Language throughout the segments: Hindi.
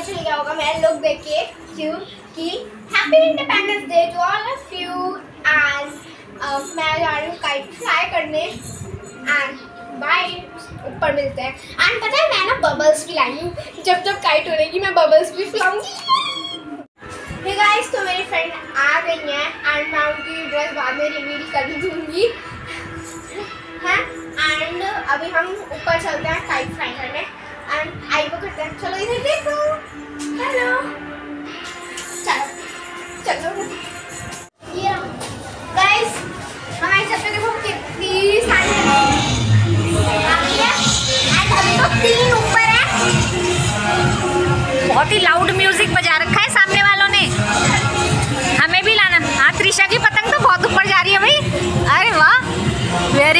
पता चल गया होगा मेरा लुक देख के क्यों? कि happy independence day to all of you and मैं जा रही हूँ काइट फ्लाई करने। एंड बाय ऊपर मिलते हैं। एंड पता है, मैं ना बबल्स भी लाई हूँ। जब जब काइट उड़ेगी, मैं बबल्स भी फैलाऊँगी। हे गाइस तो मेरी फ्रेंड आ गई हैं। एंड मैं उनकी ड्रेस बाद में रिवील कर दूँगी। हैं? एंड अभी हम ऊपर चलते हैं काइट फ्लाई करने। एंड आई को करते हैं। चलो इधर देखो।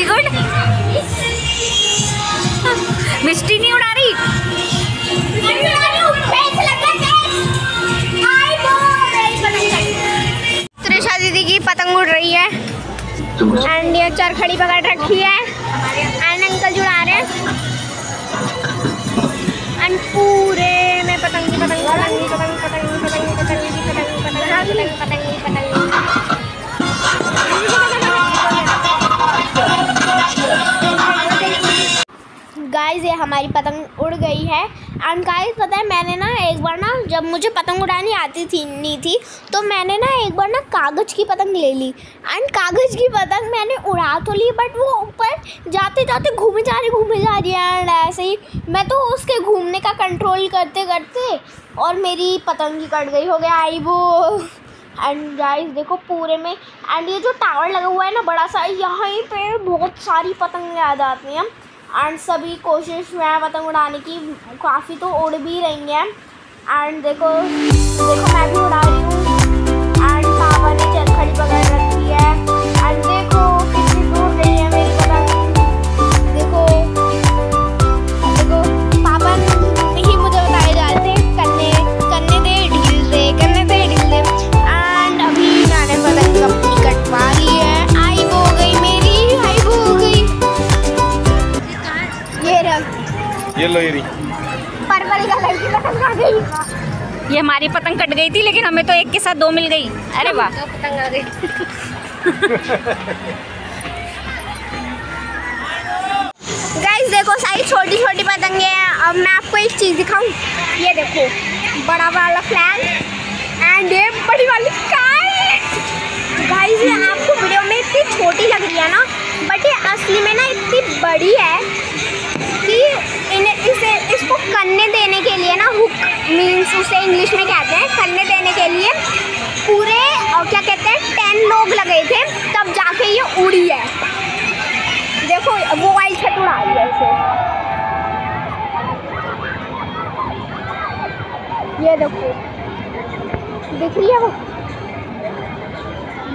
वेरी गुड मिस्टी नहीं उड़ा रही? त्रिशा दीदी की पतंग उड़ रही है। एंड ये चार खड़ी पकड़ रखी है। गाइस ये हमारी पतंग उड़ गई है। एंड गाइस पता है, मैंने ना एक बार ना, जब मुझे पतंग उड़ानी आती थी, नहीं थी तो मैंने ना एक बार ना कागज़ की पतंग ले ली। एंड कागज़ की पतंग मैंने उड़ा तो ली बट वो ऊपर जाते जाते घूमे जा रही, घूमे जा रही है एंड ऐसे ही मैं तो उसके घूमने का कंट्रोल करते करते और मेरी पतंग ही कट गई, हो गया आई वो एंड गाइस देखो पूरे में एंड ये जो टावर लगा हुआ है ना, बड़ा सा, यहाँ पे बहुत सारी पतंगें आ जाती हैं। एंड सभी कोशिश में है पतंग उड़ाने की। काफ़ी तो उड़ भी रही हैं। एंड देखो देखो, मैं भी उड़ा रही हूँ। एंड पापा ने चरखड़ी पकड़ ये ये लो ये ये हमारी पतंग कट गई थी लेकिन हमें तो एक के साथ दो मिल गई। अरे वाह। दो पतंग आ गई। गाइस देखो सारी छोटी छोटी पतंगे हैं। अब मैं आपको एक चीज़ दिखाऊँ। ये देखो बड़ा वाला फ्लैग एंड ये बड़ी वाली काइट गाइस ये आपको वीडियो में इतनी छोटी लग रही है ना बट ये असली में ना इतनी बड़ी है कि इन्हें इसे इसको करने देने के लिए ना हुक उसे इंग्लिश में कहते हैं करने देने के लिए। पूरे और क्या कहते हैं टेन लोग लगे थे, तब जाके ये उड़ी है। देखो, वो वाइट छत उड़ा रही है इसे। ये देखो। दिख रही है वो?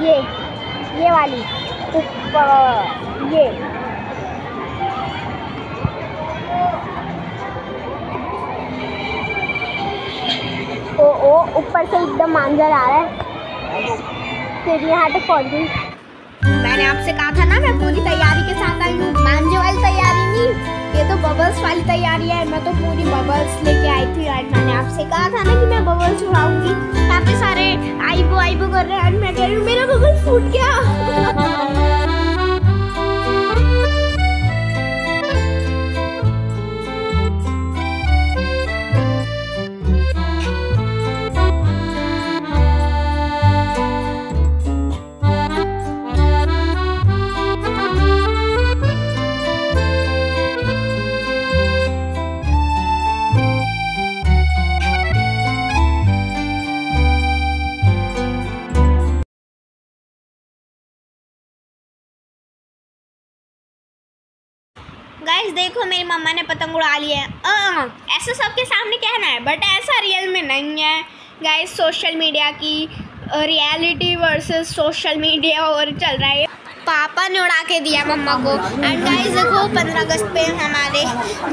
ये ये वाली, ऊपर, ये। ऊपर से एकदम मांझर आ रहा है। फिर यहाँ तक पहुँच गई। मैंने आपसे कहा था ना मैं पूरी तैयारी के साथ आई हूँ। मांझे वाली तैयारी नहीं ये तो बबल्स वाली तैयारी है। मैं तो पूरी बबल्स लेके आई थी एंड मैंने आपसे कहा था ना कि मैं बबल्स उड़ाऊँगी। यहाँ पे सारे आईबो आईबो कर रहे हैं एंड मैं कह रही हूँ मेरा बबल फूट गया। देखो, मेरी मम्मा ने पतंग उड़ा ली है। ऐसा सबके सामने कहना है बट ऐसा रियल में नहीं है। गाइस सोशल मीडिया की रियलिटी वर्सेस सोशल मीडिया और चल रहा है। पापा ने उड़ा के दिया मम्मा को। एंड गाइस देखो, पंद्रह अगस्त पे हमारे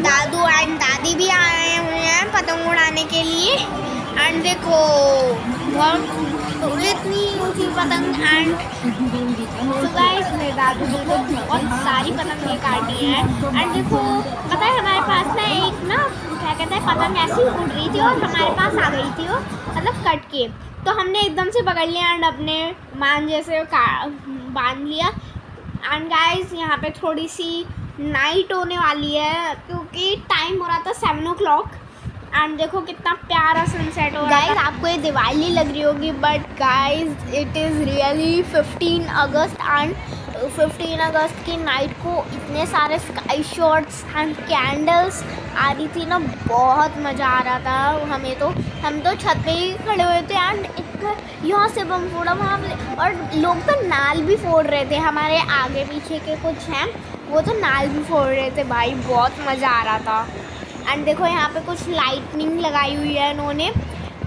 दादू एंड दादी भी आए हुए हैं पतंग उड़ाने के लिए। एंड देखो बहुत इतनी ऊँची पतंग एंड तो गाइस दादू जी को बहुत सारी पतंगें काटी हैं। एंड देखो, पता है हमारे पास ना एक ना, क्या कहते हैं, पतंग ऐसी उड़ रही थी और हमारे पास आ गई थी वो मतलब कट के। तो हमने एकदम से पकड़ लिया एंड अपने मांझे जैसे बाँध लिया। एंड गाइस यहाँ पे थोड़ी सी नाइट होने वाली है, क्योंकि टाइम हो रहा था सेवन ओ क्लॉक एंड देखो कितना प्यारा सनसेट हो गाइस आपको ये दिवाली लग रही होगी but guys it is really 15 अगस्त एंड 15 अगस्त की नाइट को इतने सारे स्काई शॉट्स एंड कैंडल्स आ रही थी ना, बहुत मज़ा आ रहा था। हमें तो हम तो छत पे ही खड़े हुए थे एंड एक यहाँ से बम फोड़ा, वहाँ और लोग तो नाल भी फोड़ रहे थे। हमारे आगे पीछे के कुछ हैं, वो तो नाल भी फोड़ रहे थे। भाई, बहुत मज़ा आ रहा था। एंड देखो, यहाँ पे कुछ लाइटनिंग लगाई हुई है इन्होंने।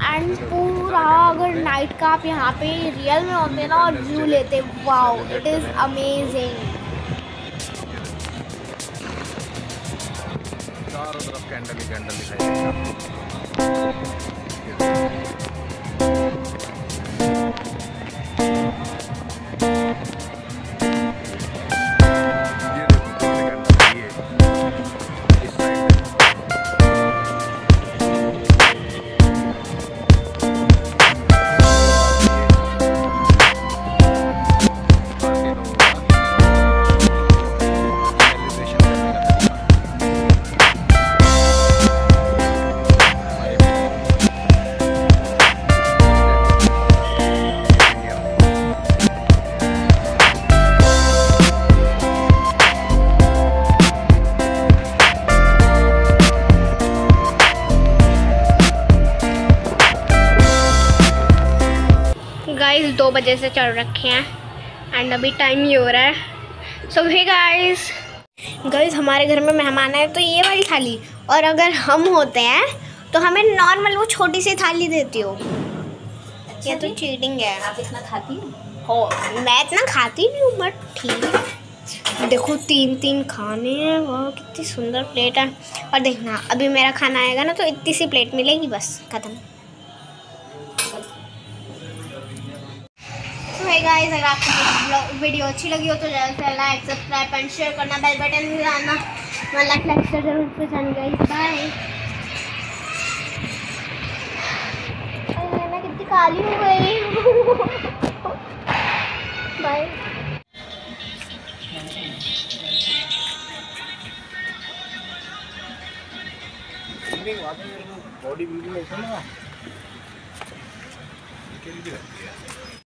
एंड पूरा अगर नाइट का आप यहाँ पे रियल में होते ना और व्यू लेते वाओ इट इज़ अमेजिंग चारों तरफ़ कैंडल ही कैंडल दिखाई गाइस दो बजे से चल रखे हैं एंड अभी टाइम ये हो रहा है। सो हे गाइस गाइस हमारे घर में मेहमान आए तो ये वाली थाली। और अगर हम होते हैं तो हमें नॉर्मल वो छोटी सी थाली देती हो। ये तो चीटिंग है। आप इतना खाती हो? हो मैं इतना खाती नहीं हूँ बट ठीक। है देखो तीन तीन खाने हैं वाह कितनी सुंदर प्लेट है। और देखना अभी मेरा खाना आएगा ना तो इतनी सी प्लेट मिलेगी बस खत्म। गाइस अगर आपको वीडियो अच्छी लगी हो तो जल्द से लाइक सब्सक्राइब एंड शेयर करना बेल बटन भी वन लाख लाइक से ज़रूर पहचान गाइस बाय मैं कितनी काली हो गई बाय बॉडी बिल्डिंग ऐसा ना।